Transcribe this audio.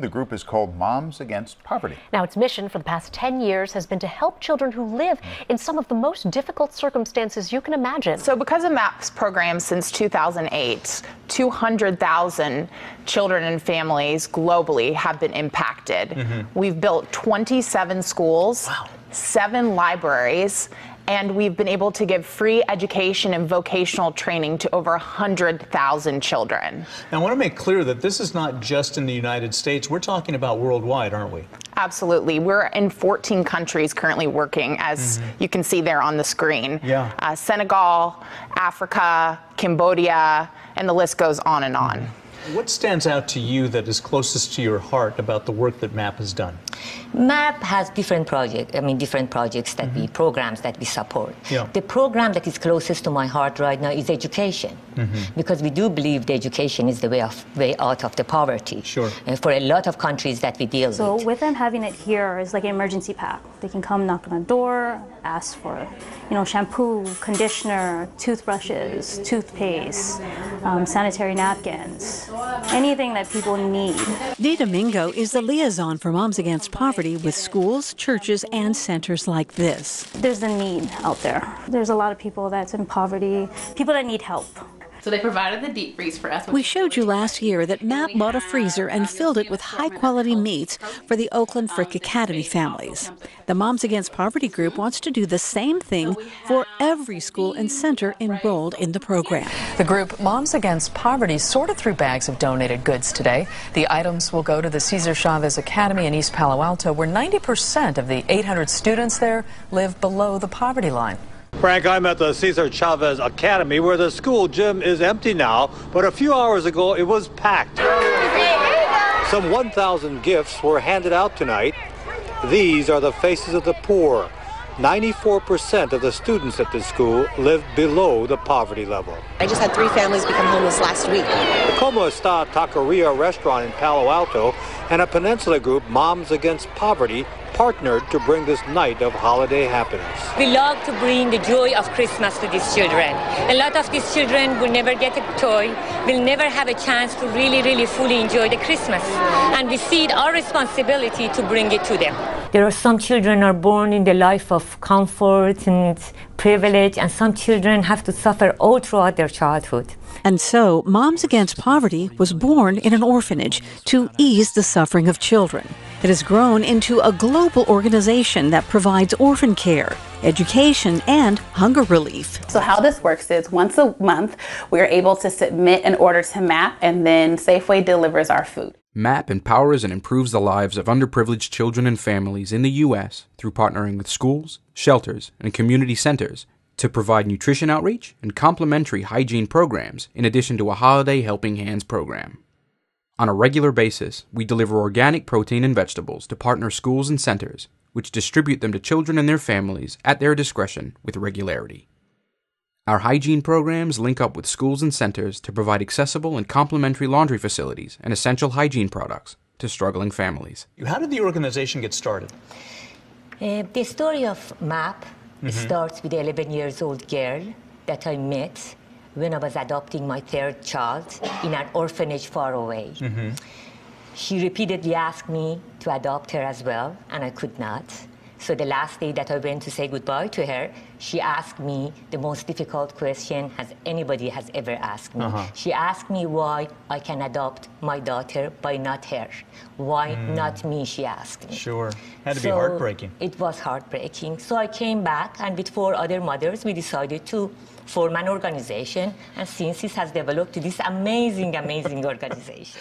The group is called Moms Against Poverty. Now, its mission for the past 10 years has been to help children who live in some of the most difficult circumstances you can imagine. So, because of MAP's program since 2008, 200,000 children and families globally have been impacted. Mm-hmm. We've built 27 schools, seven libraries, and we've been able to give free education and vocational training to over 100,000 children. Now, I want to make clear that this is not just in the United States. We're talking about worldwide, aren't we? Absolutely. We're in 14 countries currently working, as you can see there on the screen. Yeah. Uh, Senegal, Africa, Cambodia, and the list goes on and on. What stands out to you that is closest to your heart about the work that MAP has done? MAP has different projects, I mean, different projects that we, programs that we support. Yeah. The program that is closest to my heart right now is education, because we do believe the education is the way, of, way out of the poverty. Sure. uh, for a lot of countries that we deal So with. So with them having it here is like an emergency pack. They can come knock on the door, ask for, you know, shampoo, conditioner, toothbrushes, toothpaste, um, sanitary napkins, anything that people need. Dee Domingo is the liaison for Moms Against Poverty with schools, churches, and centers like this. There's a need out there. There's a lot of people that's in poverty, people that need help. So they provided the deep freeze for us. We showed you last year that MAP bought a freezer and filled it with high quality meats for the Oakland Frick Academy families. The Moms Against Poverty group wants to do the same thing for every school and center enrolled in the program. The group Moms Against Poverty sorted through bags of donated goods today. The items will go to the Cesar Chavez Academy in East Palo Alto, where 90% of the 800 students there live below the poverty line. Frank, I'm at the Cesar Chavez Academy where the school gym is empty now, but a few hours ago it was packed. Some 1,000 gifts were handed out tonight. These are the faces of the poor. 94% of the students at this school live below the poverty level. I just had three families become homeless last week. The Como Esta Taqueria restaurant in Palo Alto and a peninsula group, Moms Against Poverty, partnered to bring this night of holiday happiness. We love to bring the joy of Christmas to these children. A lot of these children will never get a toy, will never have a chance to really, really fully enjoy the Christmas. And we see it our responsibility to bring it to them. There are some children are born in the life of comfort and privilege, and some children have to suffer all throughout their childhood. And so, Moms Against Poverty was born in an orphanage to ease the suffering of children. It has grown into a global organization that provides orphan care, education, and hunger relief. So how this works is once a month, we are able to submit an order to MAP and then Safeway delivers our food. MAP empowers and improves the lives of underprivileged children and families in the U.S. through partnering with schools, shelters, and community centers to provide nutrition outreach and complementary hygiene programs in addition to a holiday helping hands program. On a regular basis, we deliver organic protein and vegetables to partner schools and centers, which distribute them to children and their families at their discretion with regularity. Our hygiene programs link up with schools and centers to provide accessible and complementary laundry facilities and essential hygiene products to struggling families. How did the organization get started? Uh, the story of MAP Mhm. starts with an 11 years old girl that I met when I was adopting my third child in an orphanage far away. Mm-hmm. She repeatedly asked me to adopt her as well, and I could not. So the last day that I went to say goodbye to her, she asked me the most difficult question has anybody has ever asked me. Uh-huh. She asked me why I can adopt my daughter by not her. Why Mm. not me? She asked me. Sure. Had to be heartbreaking. It was heartbreaking. So I came back, and with four other mothers, we decided to form an organization. And since this has developed to this amazing, amazing organization.